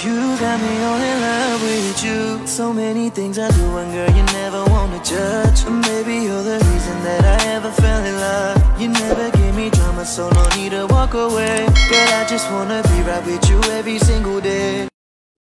You got me all in love with you. So many things I do, and girl, you never wanna judge. But maybe you're the reason that I ever fell in love. You never gave me drama, so no need to walk away. Girl, I just wanna be right with you every single day.